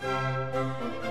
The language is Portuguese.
Música